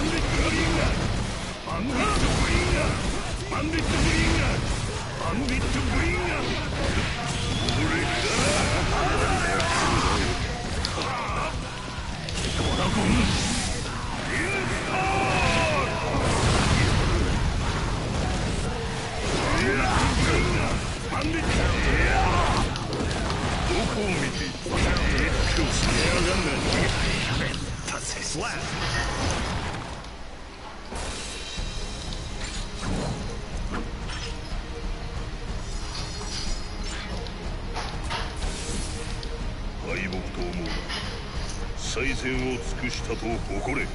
Bandit to Greenland! Bandit to Greenland! Bandit to Greenland! したと誇れ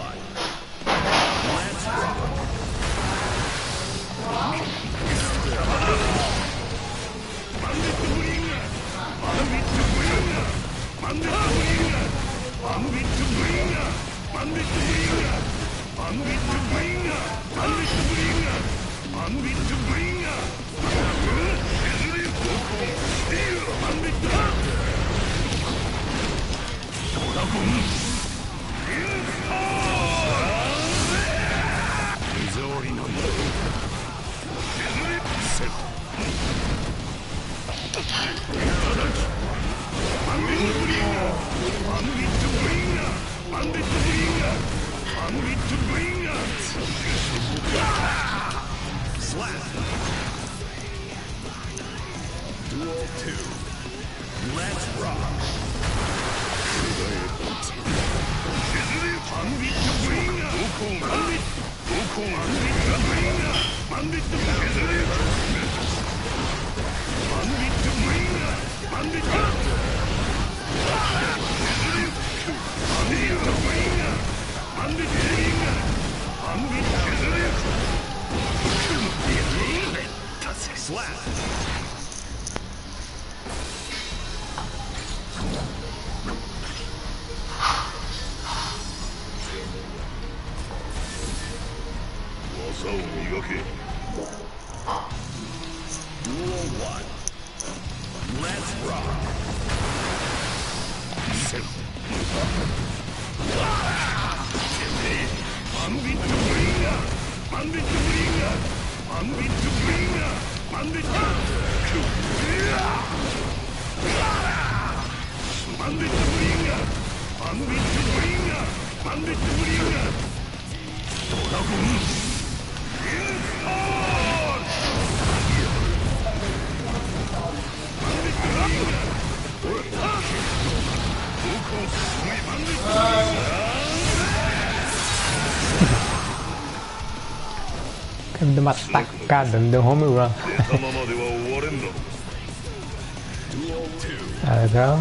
squad. deu uma tacada, não deu home run. Ah, legal.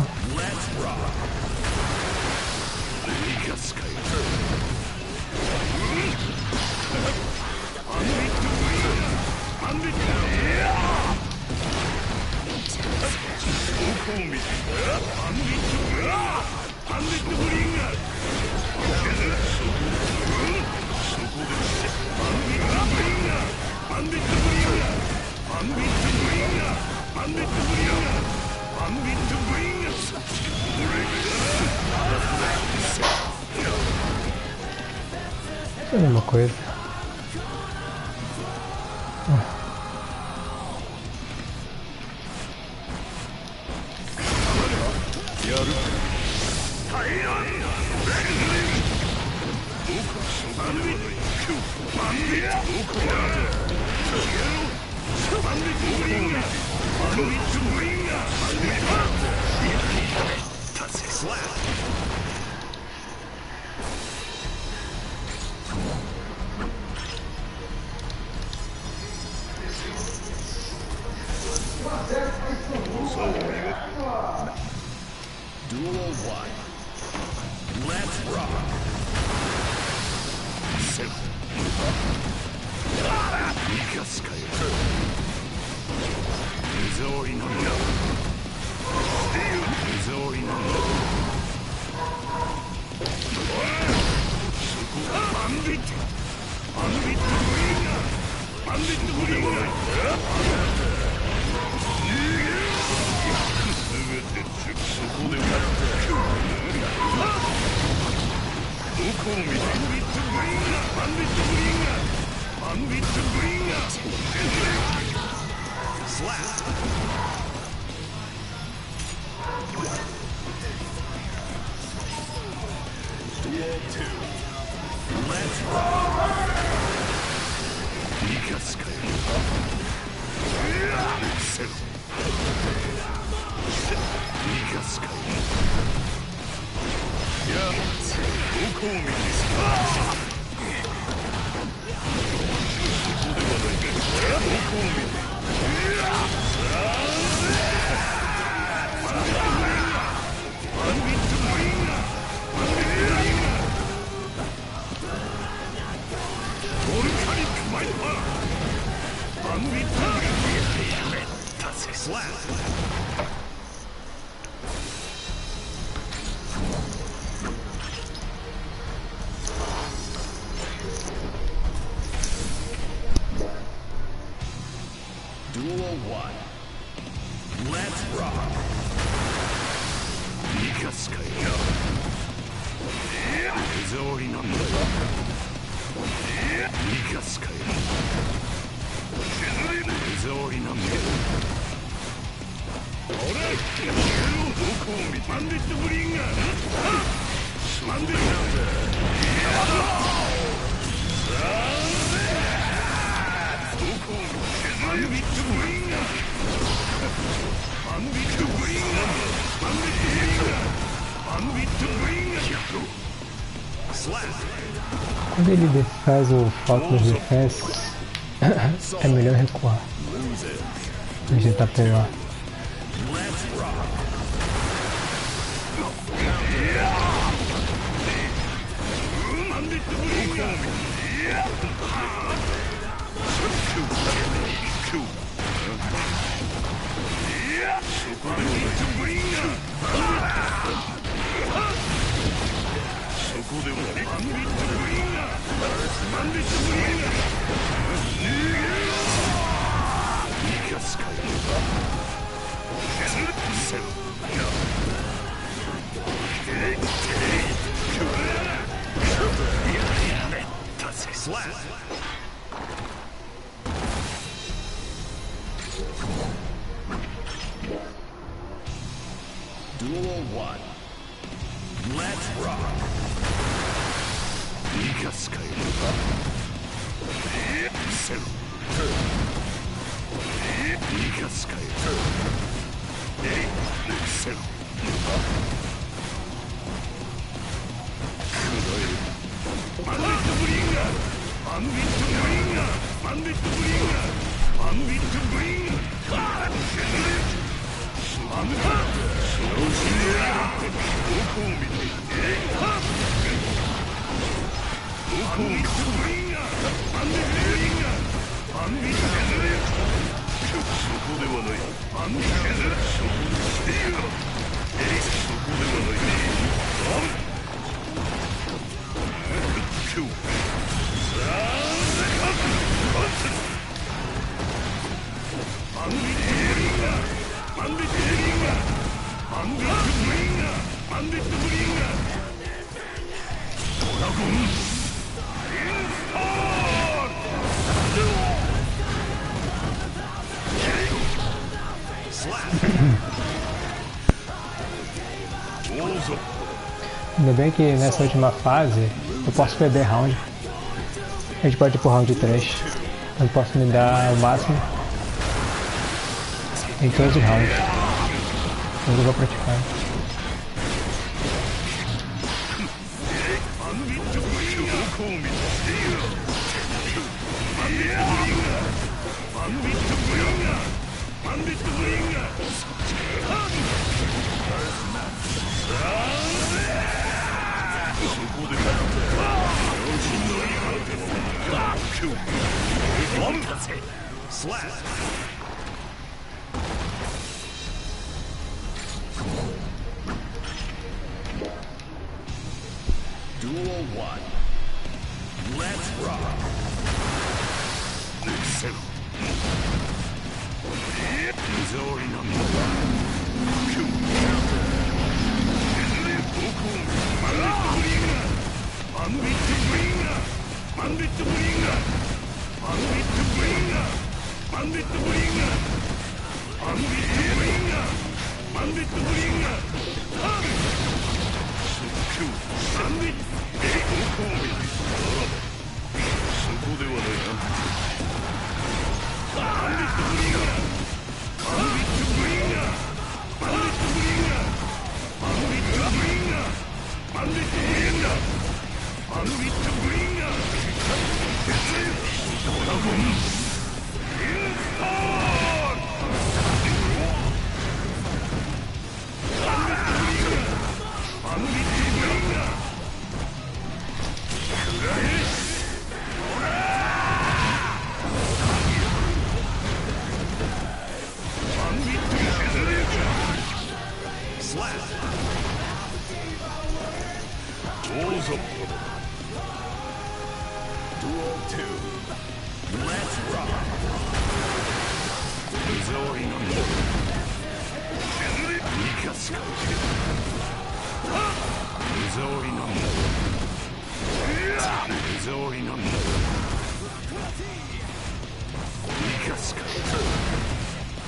One hit target. Fantastic. Slap. quando ele faz o de defesa é melhor recuar. A gente tá pior. Two. Ainda bem que nessa última fase eu posso perder round. A gente pode ir pro round 3. Eu posso me dar o máximo em 12 rounds. Eu vou praticar. All's up for them. Duel 2. Let's rock! Mizori no Mi. Mikasuka. Mizori no Mi. Mizori no Mi. Mikasuka.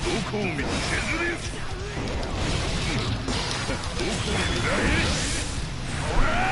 どこを見て削れどこを見られほら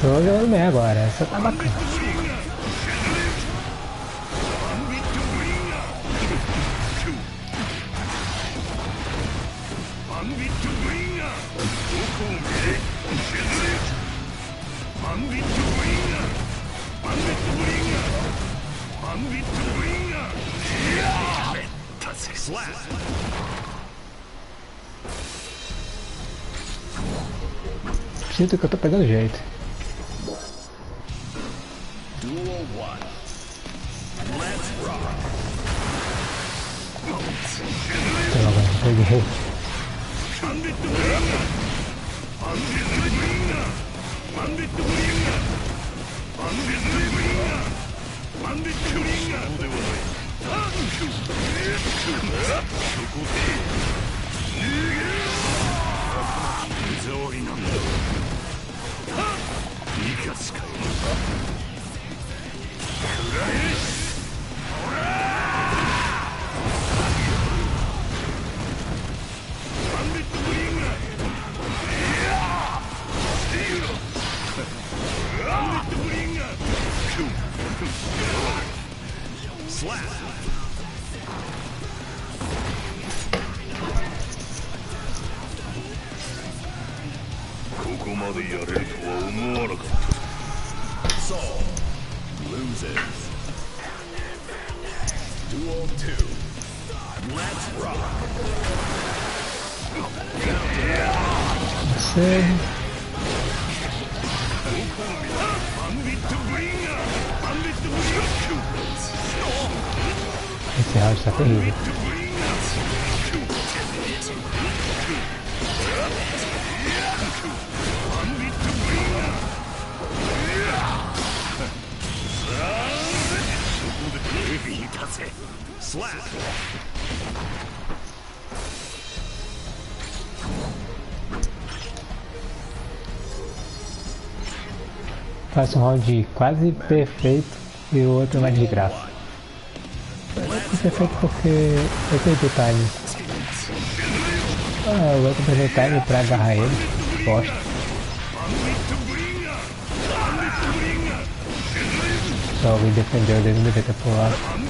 Então eu ganhei agora, essa tá bacana. sinto que eu tô pegando jeito. Faço um round quase perfeito e o outro mais de graça. É perfeito porque eu perdi ah, o time. Ah, eu vou perder o time pra agarrar ele. Bosta. Só alguém defendeu, ele não devia ter pulado.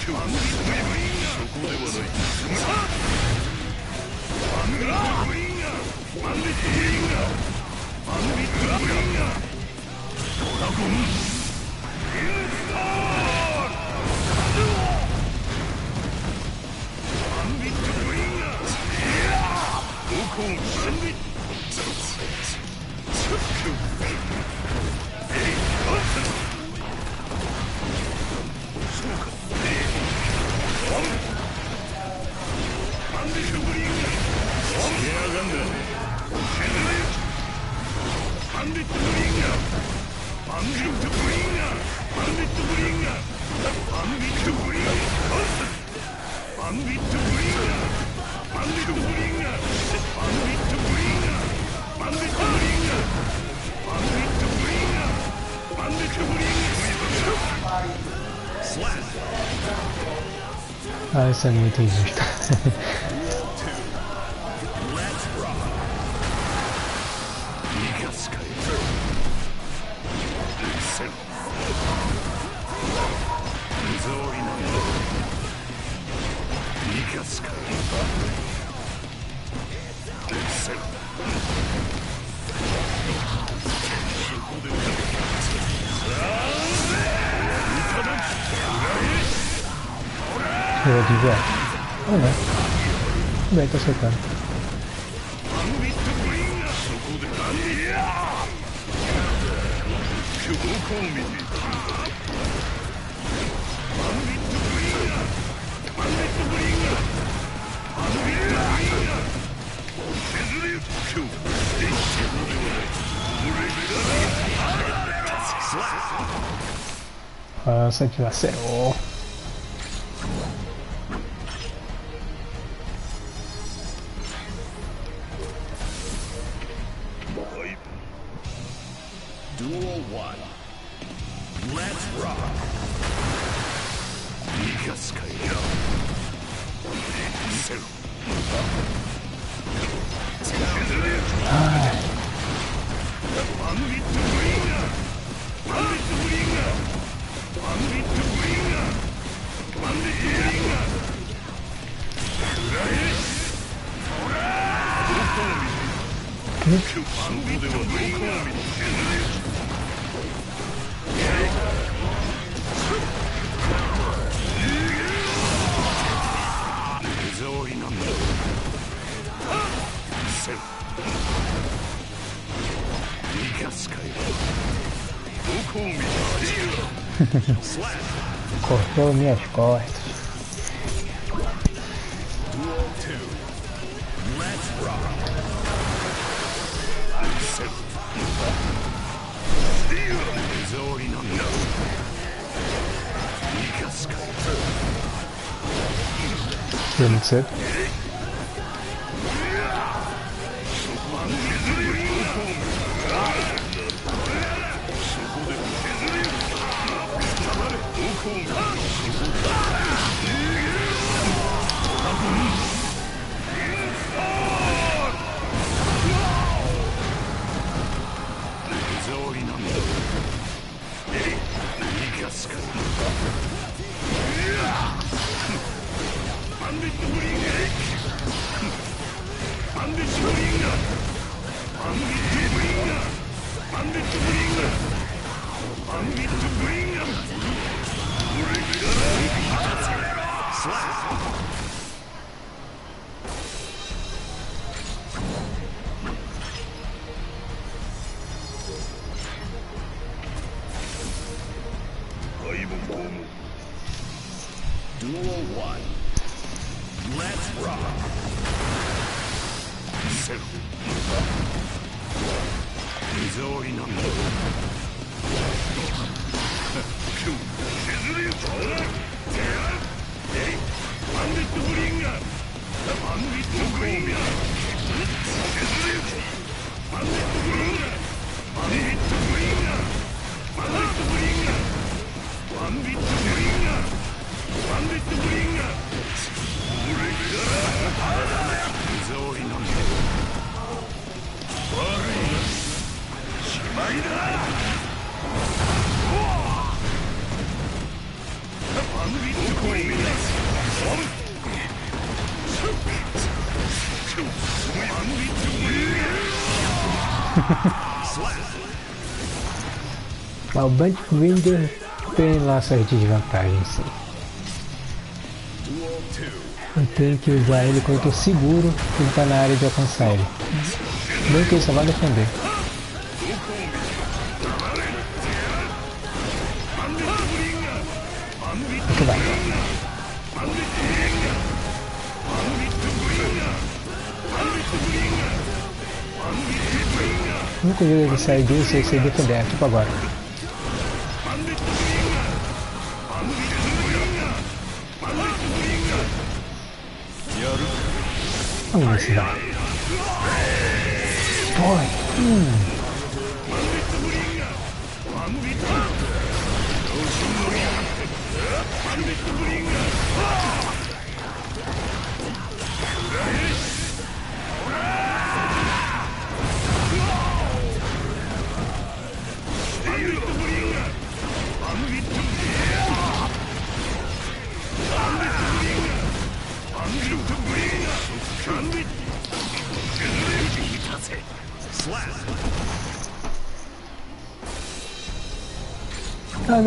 そこではないなんだバンデットブリンガーバンデットブリンガーバンデットブリンガーバンデットブリンガーバンデットブリンガーバンデットブリンガーバンデットブリンガーバンデットブリンガーバンデットブリンガーバンデットブリンガースラッシュあれさ抜いていました。Bem, tô aceitando. Nossa, que lacerou. one. Let's rock! Nikaskayo. Good. Minhas costas. Duel 2. Let's One ah, o Bandwinder tem lá suas desvantagens, sim. Eu tenho que usar ele quando eu tô seguro que ele tá na área de alcançar ele. Bem que ele só vai defender. comida de série B se você puder, tipo agora. Vamos ver se dá. Foi. Hum.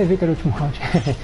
deveria ter o último round.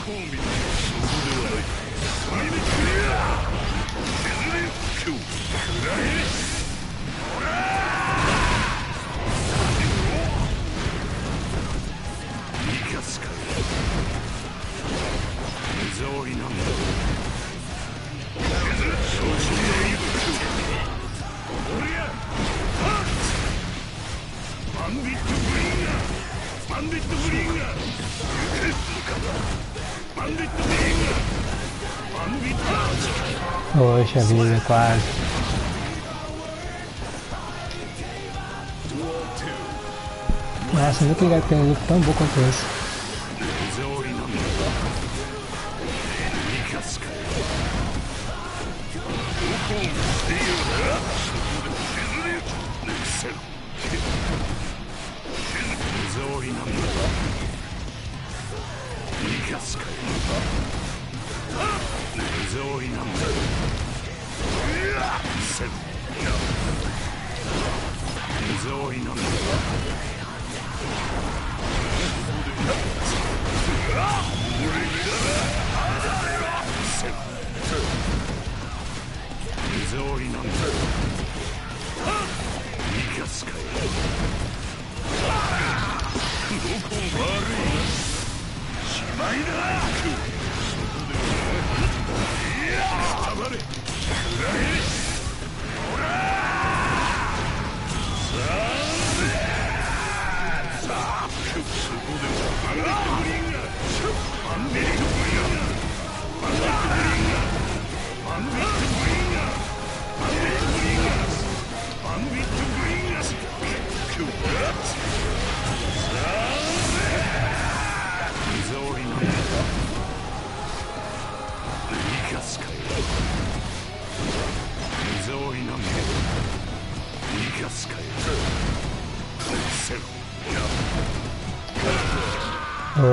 らえ Poxa vida, quase. Nossa, nunca ligado que tem um look tão bom quanto esse.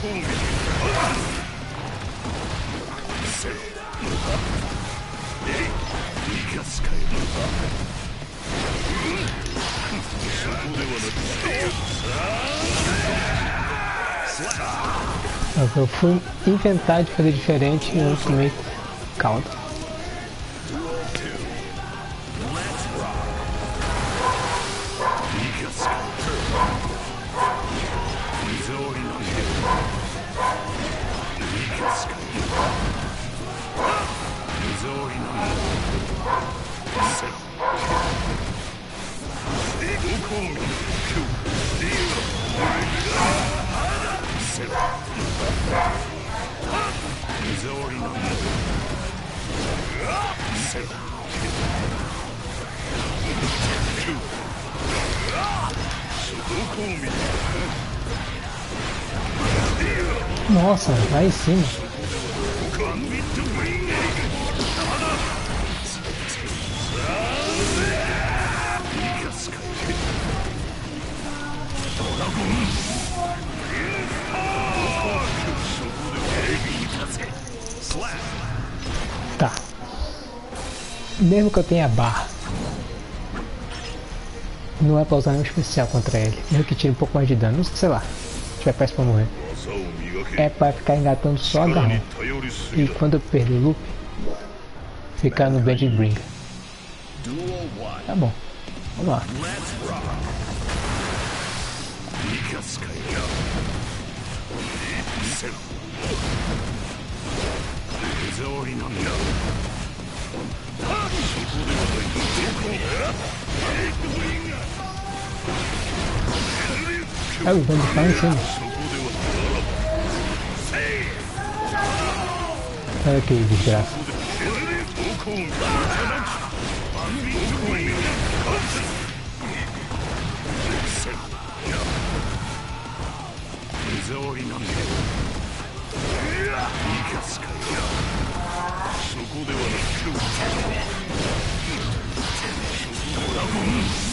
Duel Eu fui inventar de fazer diferente e eu tomei caldo. Lá em cima. Tá. Mesmo que eu tenha barra, não é pra usar nenhum especial contra ele. Mesmo que tire um pouco mais de dano, sei lá. Tiver peça pra morrer. É pra ficar engatando só agarrão. E quando eu perder o loop, ficar no Band Bringer. Tá bom. Vamos lá. Ah, o Band tá em cima. 警備してらっしそこでは。なく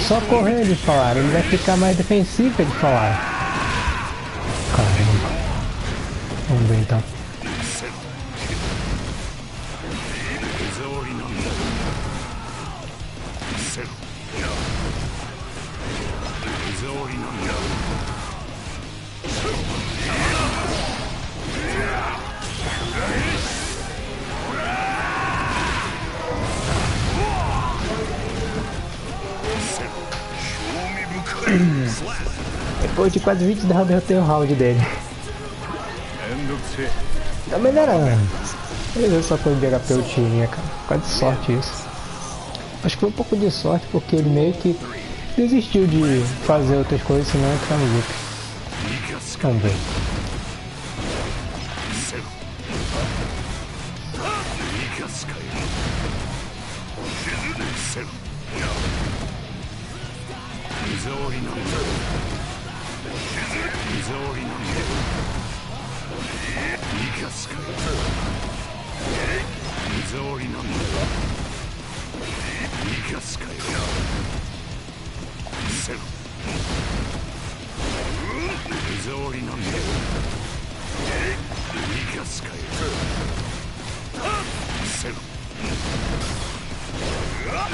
só correr, eles falaram. Ele vai ficar mais defensivo, eles falaram. Quase 20w eu tenho o round dele. Tá melhorando. Eu só foi pegar pelo time, cara. Quase sorte isso. Acho que foi um pouco de sorte porque ele meio que desistiu de fazer outras coisas senão entrar no loop. Vamos ver.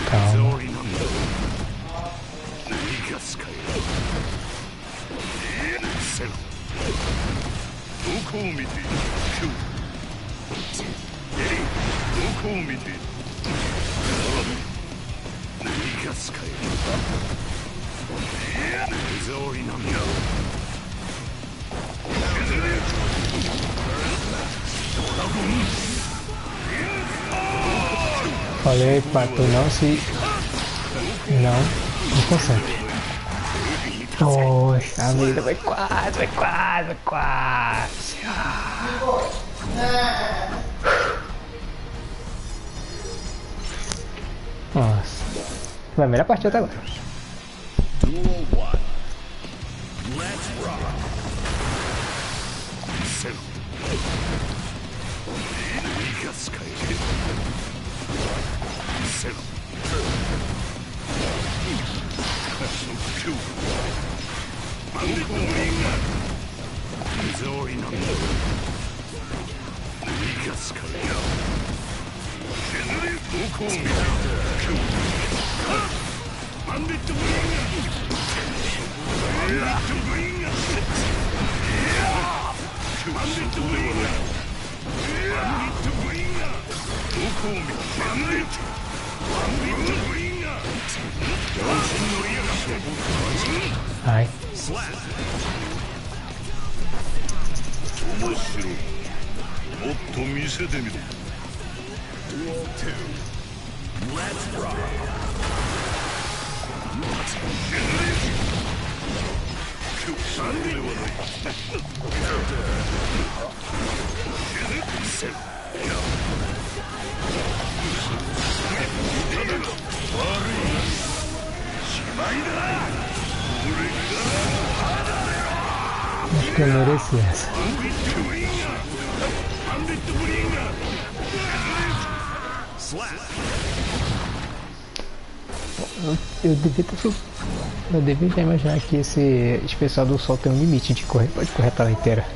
Calma. ロ生かすかよセロ手触りなんだ手触りなんだ生かすかよ手触りなんだ生かすかよセロ手触り せろどこを見ている今日えいどこを見ている生かすかよ手触りなんだ Falei pra tu não se. Não. Não concentre. Poxa vida, vai quase, vai quase, vai quase. Nossa. Foi a melhor partida até agora. Duel 1 Let's rock せろ生かすかいせろ即興マンデットブリンガー手触りなんだ生かすかいどこを見ていたマンデットブリンガーマンデットブリンガーマンデットブリンガ Eso, está bien. Recuad, recuad, recuad. Vamos. Vai, melhor partida até agora. Let's を見て はい。スラッ面白い。もっと見せてみろ。Duel 2 Let's rock. Yes. Eu, eu devia ter Eu devia já imaginar que esse, especial do sol tem um limite de correr, pode correr a tela inteira.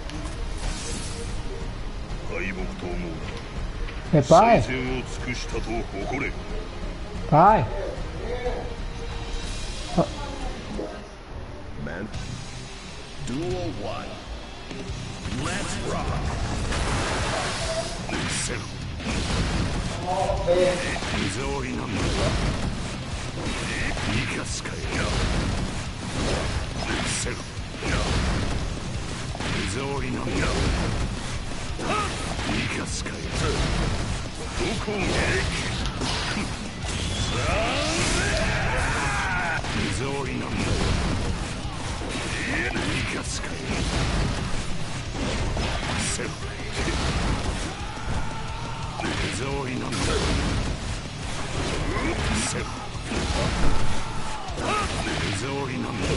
É pai? Pai? Man. Dual one. 水折りなんだ生かすかよせろ水折りなんだ生かすかよどこを見て水折りなんだ生かすかよせろ 水折りなんだせろ水折りなんだ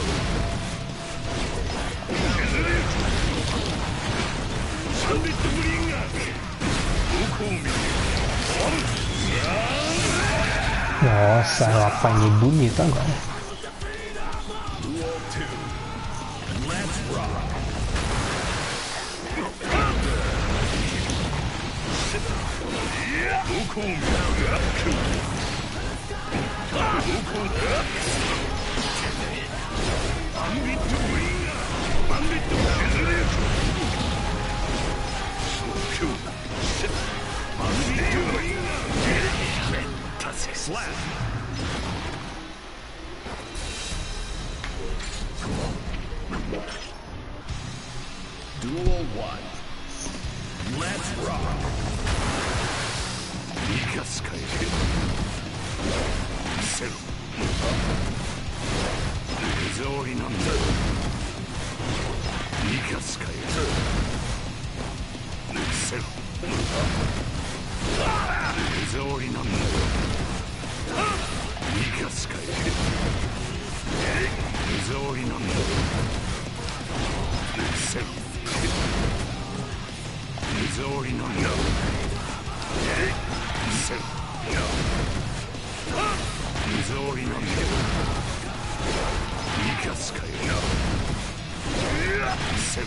サンディットブリンガーどこを見て Nossa, eu apanhei bonito agora. せろ。水折りなんだ生かすかい水折りなんだせろ水折りなんだせろ水折りなんだ生かすかよせろ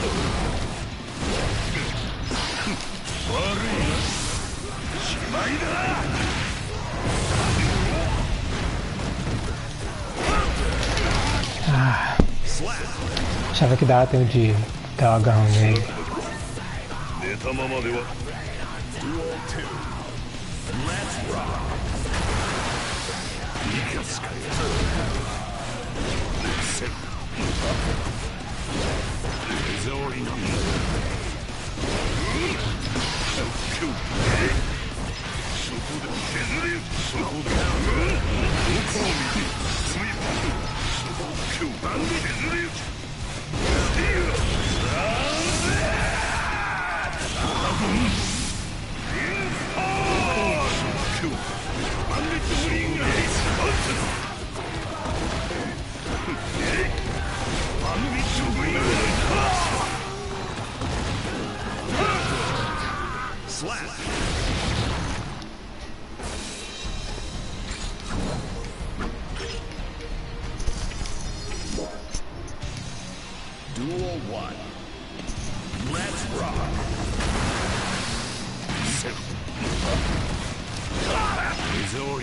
loop. Achava que dava tempo de dar o agarrão nele. 風折りのみそこだ削れそこだどこを見てついそこだ削れドラゴンインパー万力オリンガー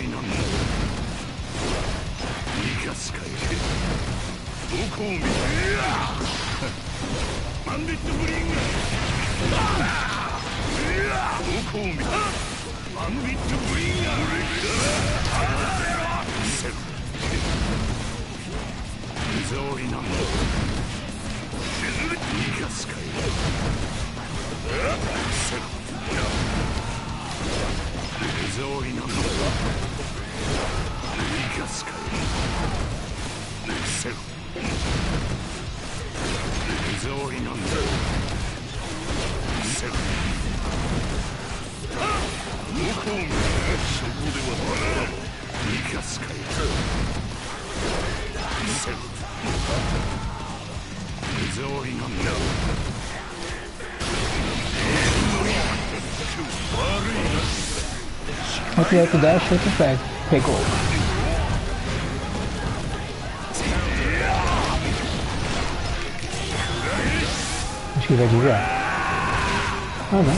Izori no no. 生かすかいどこを見てバンディットブリングどこを見てバンディットブリング水織なんだ生かすか目障りのは悪いな。Outro outro dash, outro pega. Pegou. Acho que vai desviar. Ah não.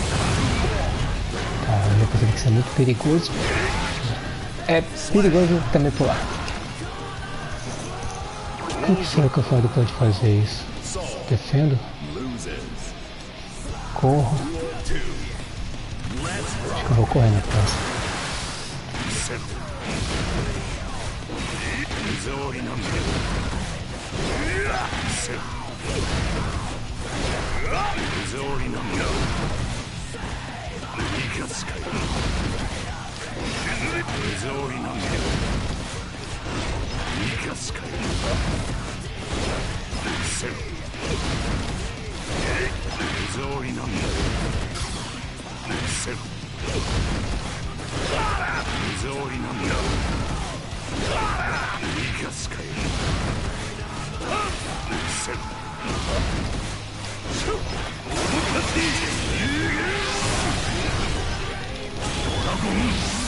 Tá, eu pensei que isso é muito perigoso. É perigoso também pular. O que será que eu faço depois de fazer isso? Defendo? Corro. 奥5公園やってます。セブンなんだ。すかよせおもドラゴン。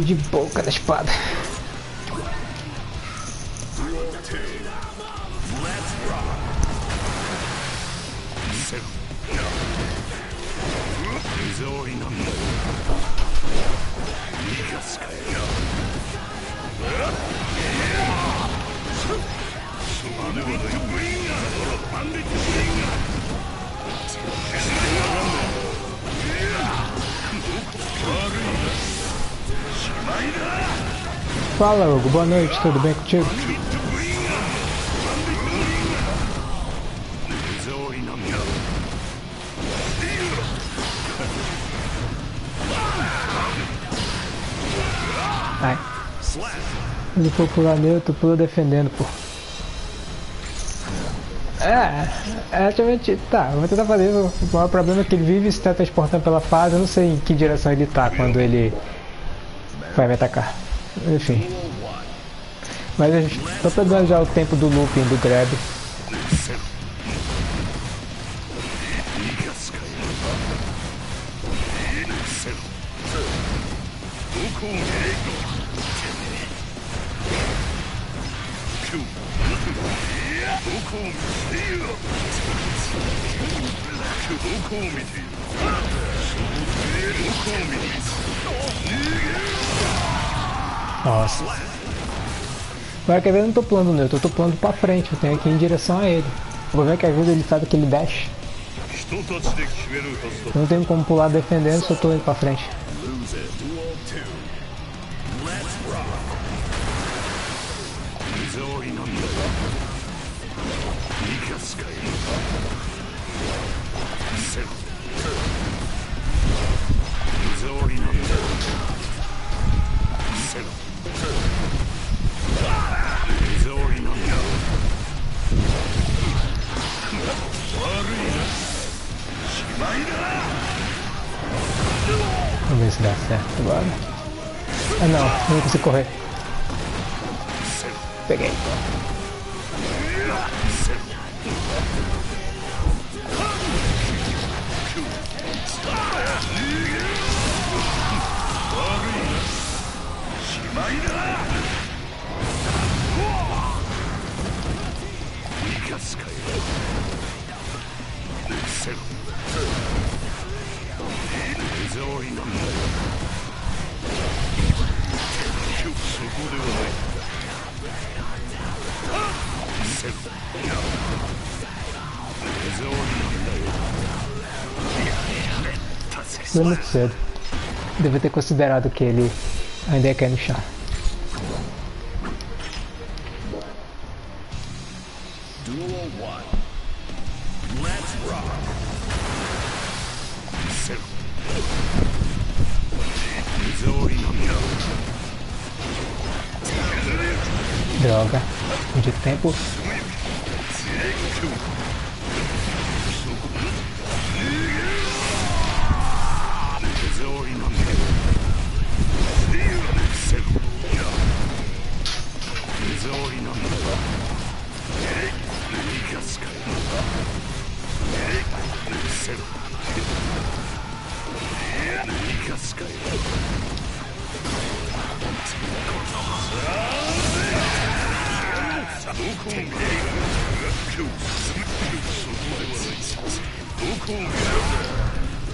De boca da espada. Fala, Hugo. Boa noite. Tudo bem contigo? Ai. Ele for pular meu, tu pula defendendo, pô. É, é realmente. Tá, eu vou tentar fazer. O maior problema é que ele vive se tá teletransportando pela fase. Eu não sei em que direção ele tá quando ele vai me atacar. Enfim. Mas eu tô pegando já o tempo do looping do grab. Nossa. Agora quer ver, eu não tô pulando neutro, eu tô pulando pra frente, eu tenho que ir em direção a ele. Vou ver que às vezes ele faz aquele dash. Não tem como pular defendendo, só tô indo pra frente. Zero. Vamos ver se dá certo agora. Ah não, não consigo correr. Peguei. Foi muito cedo. Devia ter considerado que ele Ainda é cai no chão. Droga, de tempo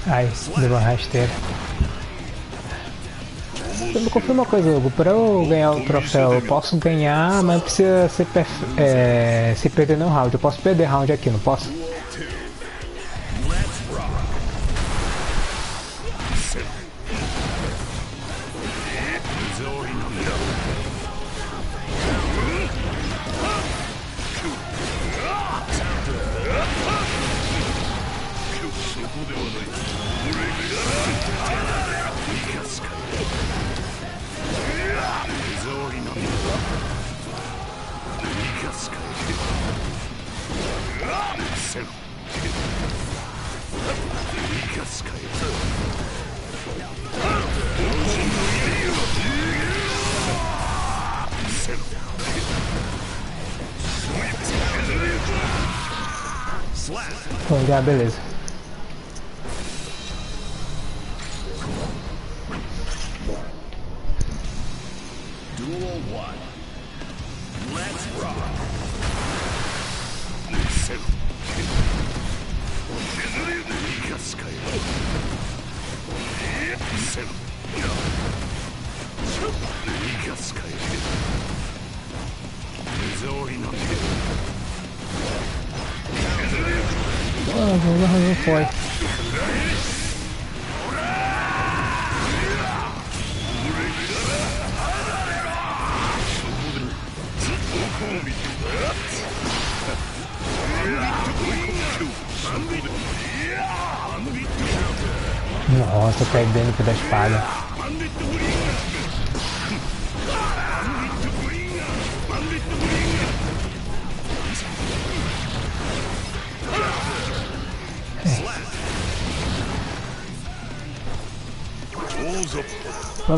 Ai, deu uma rasteira. Eu me confirma uma coisa, Hugo. Pra eu ganhar o troféu, eu posso ganhar, mas não precisa ser é, se perder no round. Eu posso perder round aqui, não posso? Vélez.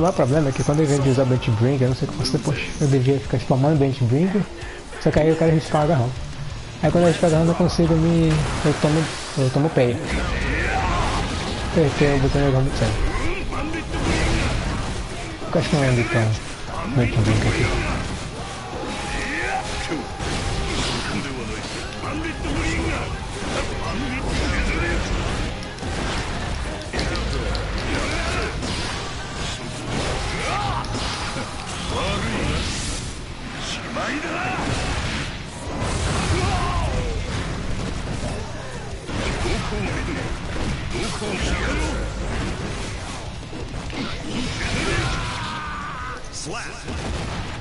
maior problema é que quando a gente usa Bent Bringer, eu não sei como fazer poxa, eu devia ficar spamando Bent Bringer, só que aí eu quero riscar o agarrão. Aí quando eu risco o agarrão, eu consigo me. Eu tomo. Eu tomo peia. Apertei o botão de agarrão muito sério. Eu acho que não lembro então. Bent Bringer aqui. しまいだ。スッ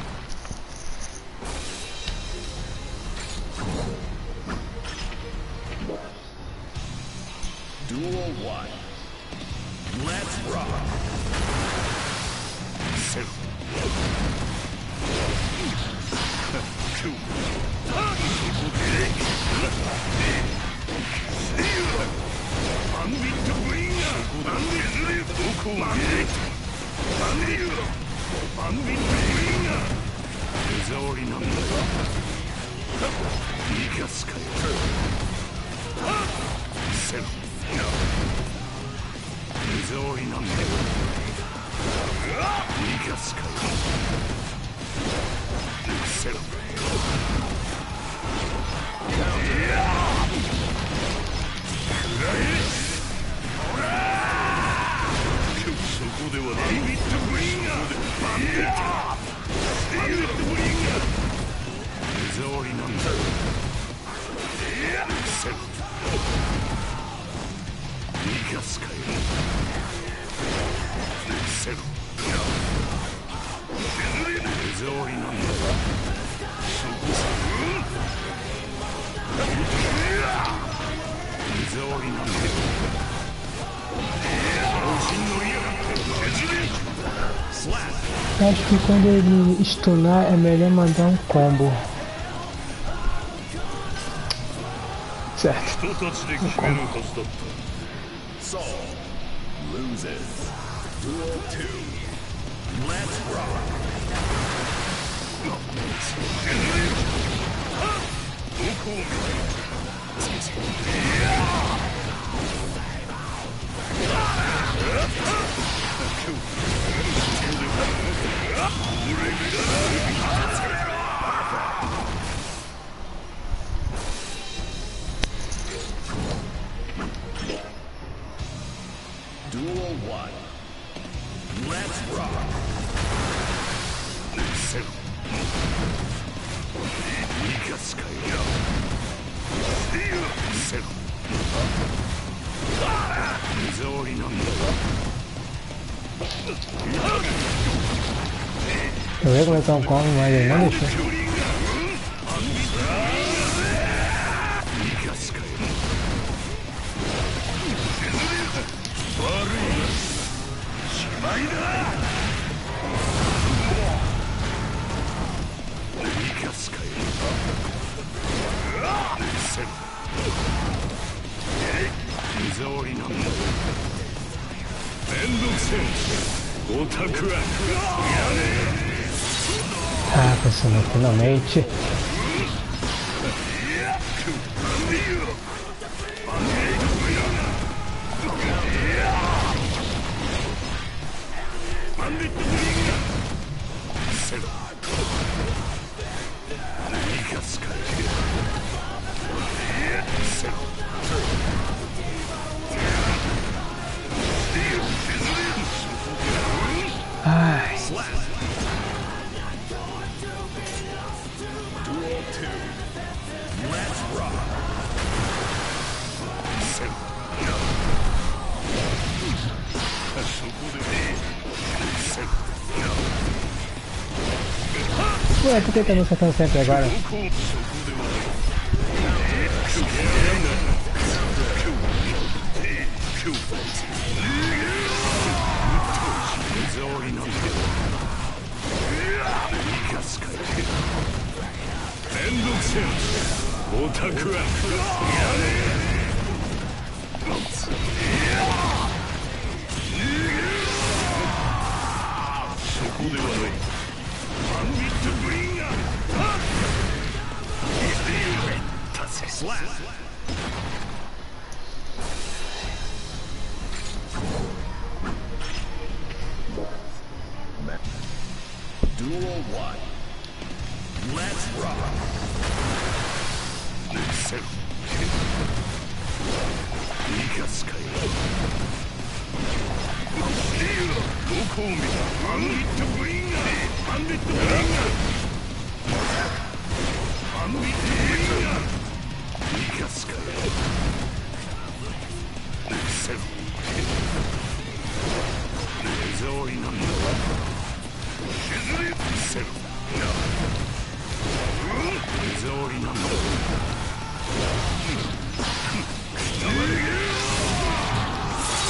que quando ele stunar é melhor mandar um combo. Certo. Um combo. Let's rock. Colocar um combo, mas ele não deixou. Ué, por que tá me acertando sempre agora? かすかよどこを見たワンビットブリンガーワンビットブリンガーワンビットブリンガー生かすかよくせろ目障りなんだわ削れせろな目障りなんだわくたばれ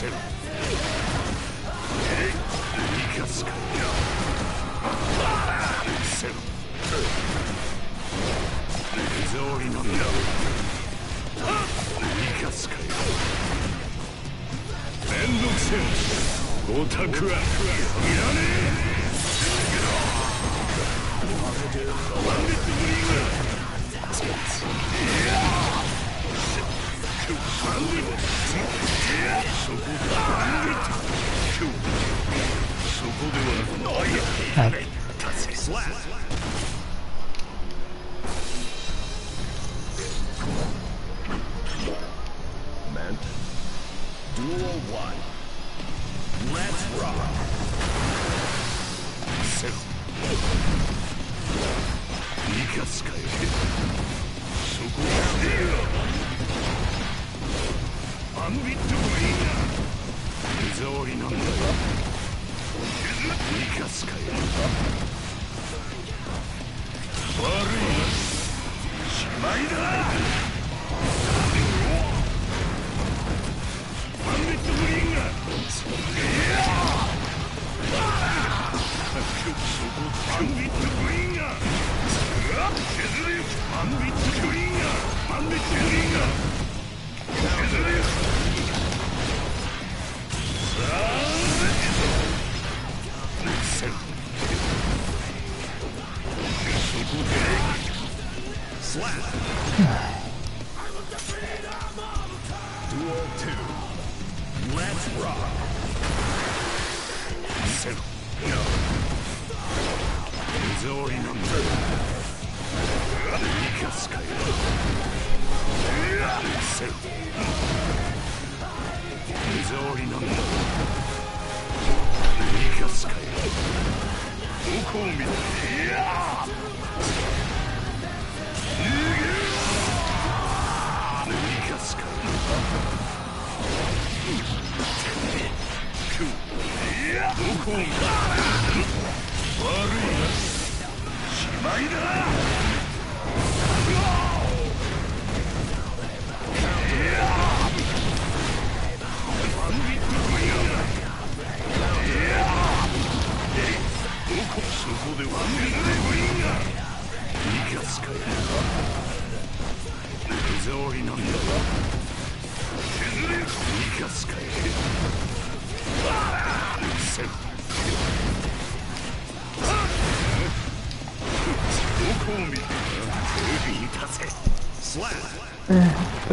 せ生かすかせりの名を生かすかよくせオタクはいらねえでワドリーはい。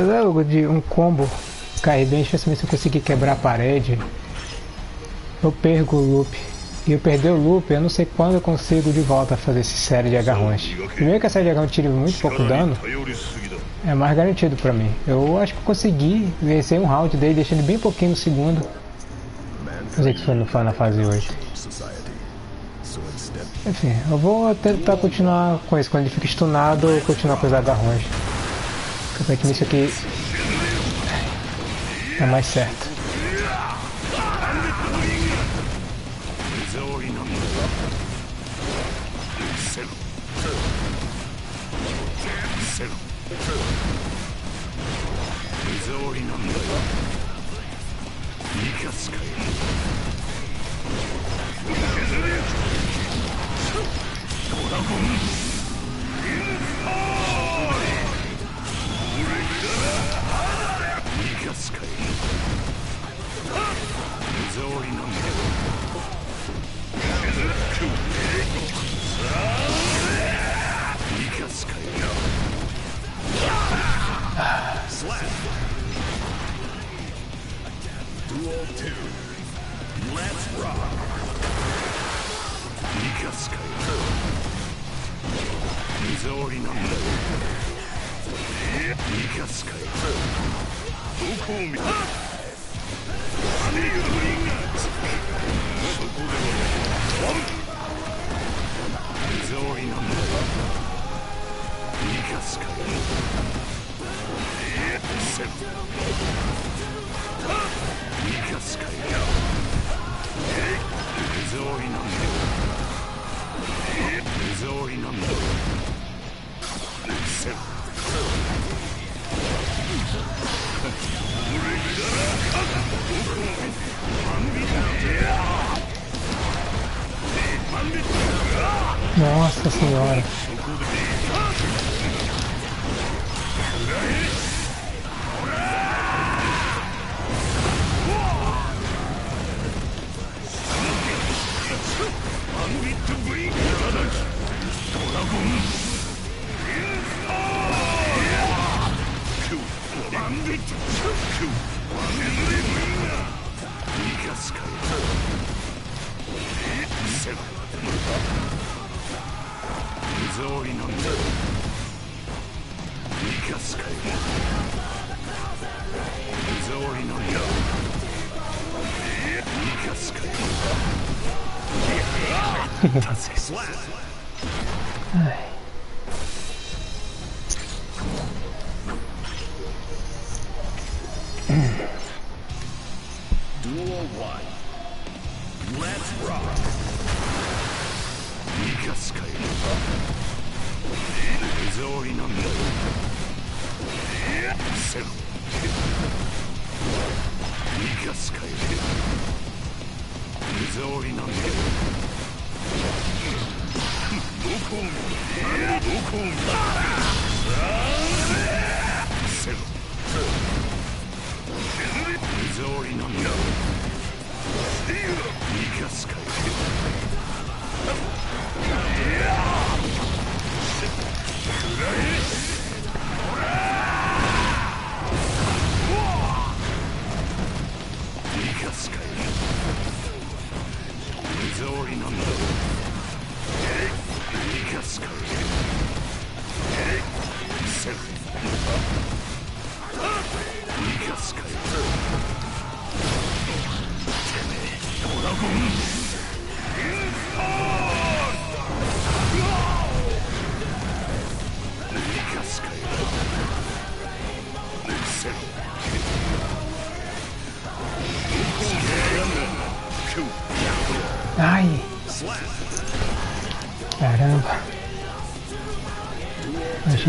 fazer é algo de um combo. Cair bem, deixa eu saber se eu conseguir quebrar a parede. Eu perco o loop. E eu perder o loop, eu não sei quando eu consigo de volta fazer esse série de agarrões. Primeiro que a série de agarrões tire muito pouco dano, é mais garantido pra mim. Eu acho que consegui vencer um round dele, deixando bem pouquinho no segundo. Não sei o que foi no, na fase 8. Enfim, eu vou tentar continuar com isso. Quando ele fica stunado, eu continuar com os agarrões. Como é que isso aqui é mais certo?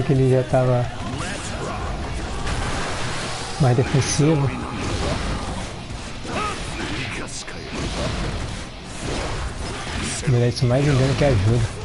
Que ele já estava mais defensivo. Isso mais engano que ajuda.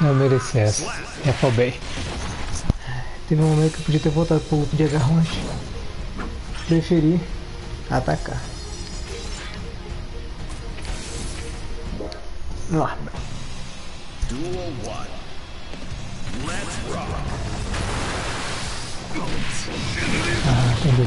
Não mereci essa. Me afobei. Teve um momento que eu podia ter voltado pro grupo de agarrões. Preferi atacar. Vamos lá. Duel 1. Let's rock. Ah, perdi o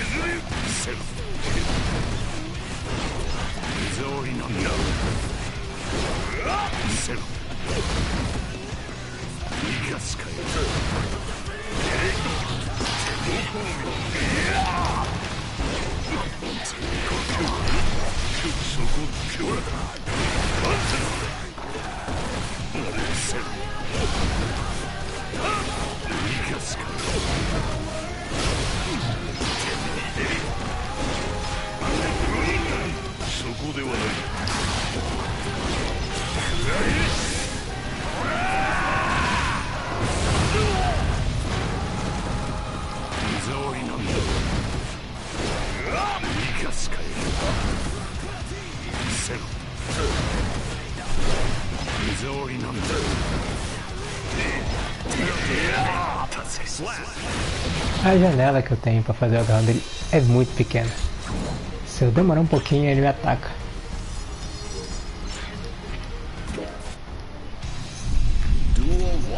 れせそこ今日 A janela que eu tenho pra fazer o agarrão dele é muito pequena. Se eu demorar um pouquinho, ele me ataca.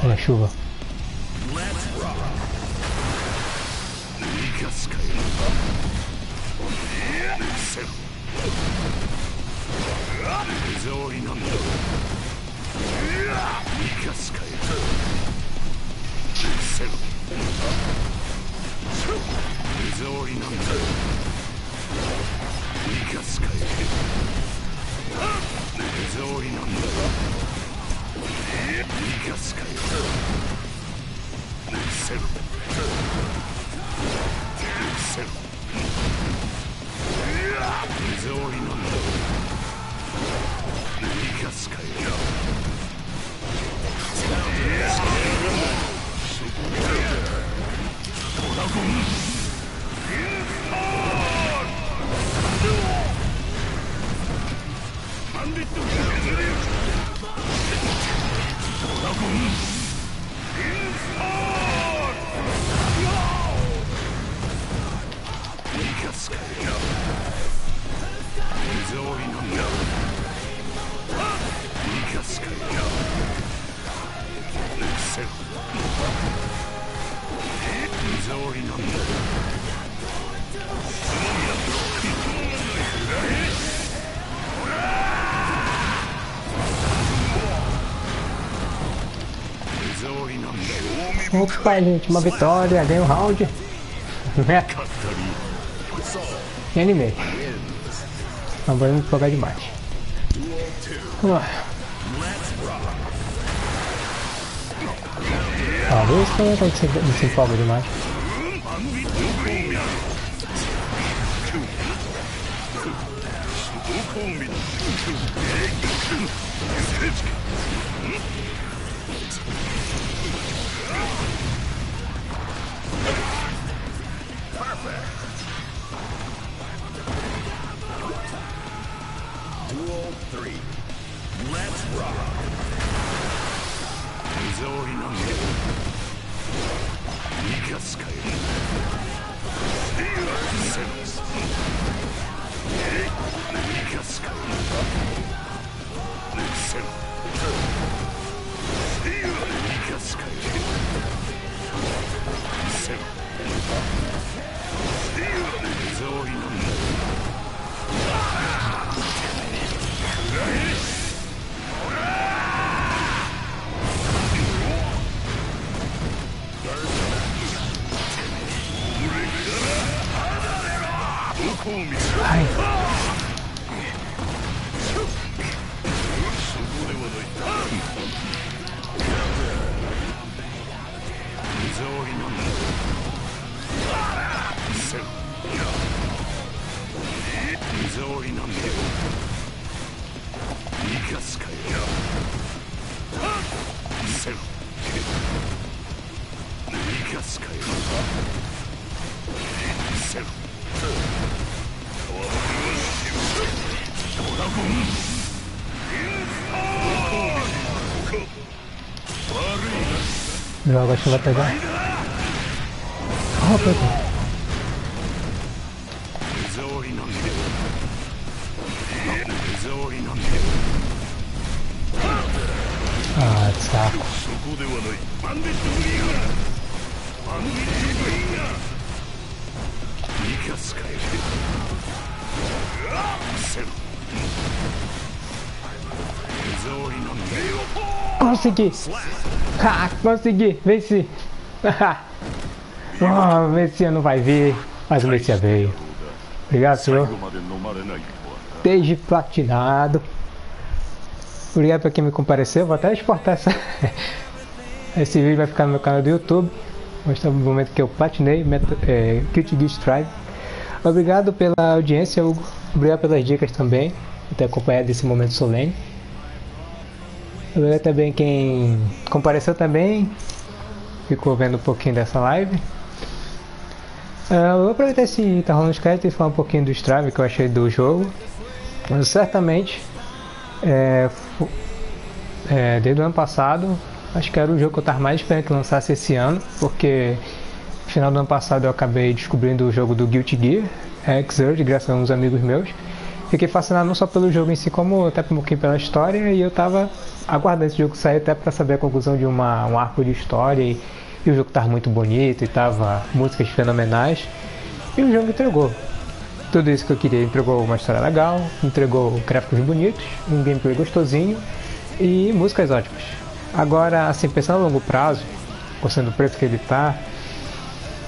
Olha a chuva. が使える目障りなんだ逃が使えるせろせろ目障りなんだ逃が使えるドラゴンインスターバンディット削りゆくドラゴンインスタールいかつかいな水追いの名いかつかいな抜せろ水追いの名 Yeah. Opa, gente, uma vitória, ganhei um round. Né? Me animei. Não vamos jogar demais. mate. Vamos. Ah. Talvez também não você se empolga demais. Thank Droga, acho que vai pegar. Oh, pegou. 手触りなんだよ手触りなんだよ Ah, saco. そこではないバンデットグリーンがバンデットグリーンが生かすかよせろ手触りなんだよ Consegui! Ha, ah, consegui, venci. oh, o Messias não vai vir, mas o Messias veio. Obrigado, senhor. Desde platinado. Obrigado para quem me compareceu. Vou até exportar essa... esse vídeo, vai ficar no meu canal do YouTube. Mostrando o momento que eu platinei, meta, é, Gear Obrigado pela audiência, Hugo. Obrigado pelas dicas também, por ter acompanhado esse momento solene. Obrigado também quem compareceu também. Ficou vendo um pouquinho dessa live. Ah, eu vou aproveitar esse tá rolando os créditos e falar um pouquinho do Strive que eu achei do jogo. Mas certamente, é, é, desde o ano passado, acho que era o jogo que eu estava mais esperando que lançasse esse ano, porque no final do ano passado eu acabei descobrindo o jogo do Guilty Gear, Xrd, graças a uns amigos meus. Fiquei fascinado não só pelo jogo em si, como até um pouquinho pela história, e eu estava aguardando esse jogo sair até para saber a conclusão de uma, um arco de história. E, e o jogo estava muito bonito, e tava músicas fenomenais, e o jogo entregou tudo isso que eu queria. Entregou uma história legal, entregou gráficos bonitos, um gameplay gostosinho e músicas ótimas. Agora, assim, pensando a longo prazo, gostando do preço que ele tá,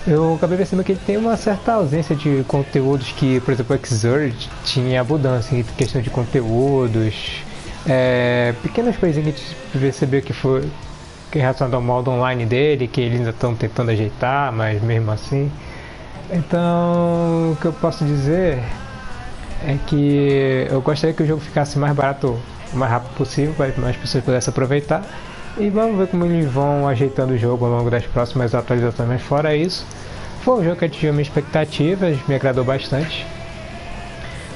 eu acabei percebendo que ele tem uma certa ausência de conteúdos que, por exemplo, o Xrd tinha abundância em questão de conteúdos, é, pequenas coisinhas que a gente percebeu que foi que relacionado ao modo online dele, que eles ainda estão tentando ajeitar, mas mesmo assim. Então, o que eu posso dizer é que eu gostaria que o jogo ficasse mais barato o mais rápido possível para que mais pessoas pudessem aproveitar. E vamos ver como eles vão ajeitando o jogo ao longo das próximas atualizações. Fora isso, foi um jogo que atingiu minhas expectativas, me agradou bastante.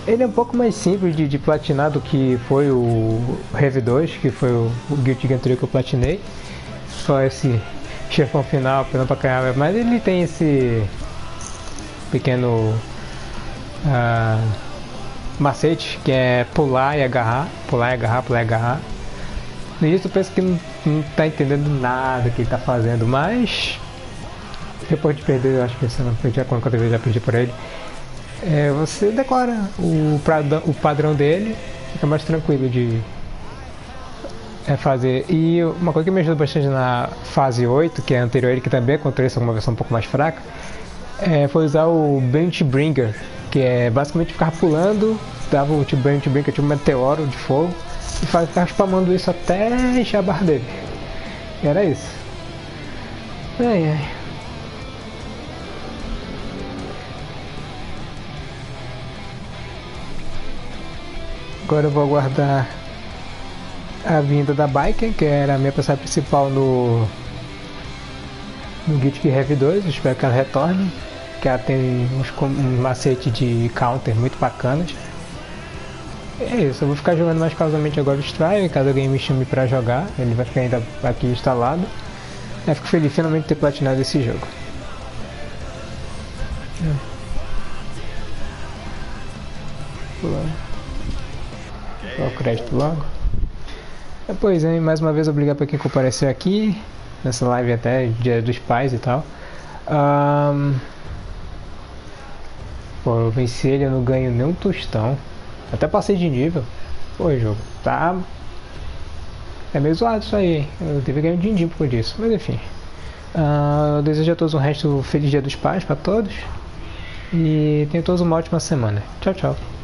Ele é um pouco mais simples de, de platinar do que foi o Rev 2, que foi o, o Guilty Gear que eu platinei. Só esse chefão final, pena pra caramba. Mas ele tem esse pequeno ah, macete que é pular e agarrar, pular e agarrar, pular e agarrar. No início eu penso que não tá entendendo nada que ele tá fazendo, mas depois de perder, eu acho que eu não perdi a conta quantas vezes eu já perdi por ele. É, você decora o, o padrão dele, fica mais tranquilo de é, fazer. E uma coisa que me ajudou bastante na fase 8, que é a anterior que também aconteceu essa uma versão um pouco mais fraca, é, foi usar o Bench Bringer, que é basicamente ficar pulando, dava o tipo Bench Bringer, tipo um meteoro de fogo, e fa- ficava spamando isso até encher a barra dele. E era isso. Ai, ai. Agora eu vou aguardar a vinda da Biker, que era a minha personagem principal no no Gear Heavy 2, eu espero que ela retorne, que ela tem uns um macete de counter muito bacanas. É isso, eu vou ficar jogando mais causamente agora o Strive, caso alguém me chame pra jogar, ele vai ficar ainda aqui instalado. Eu fico feliz finalmente ter platinado esse jogo. Só o crédito logo. É, Pois é, mais uma vez obrigado para quem compareceu aqui, nessa live até, dia dos pais e tal. Ahn, Pô, eu venci ele, eu não ganho nem um tostão. Até passei de nível. Pô, jogo, tá. É meio zoado isso aí. Eu devia ganhar um din-din por disso. Mas enfim. Ah, eu desejo a todos um resto feliz dia dos pais para todos. E tenham todos uma ótima semana. Tchau, tchau.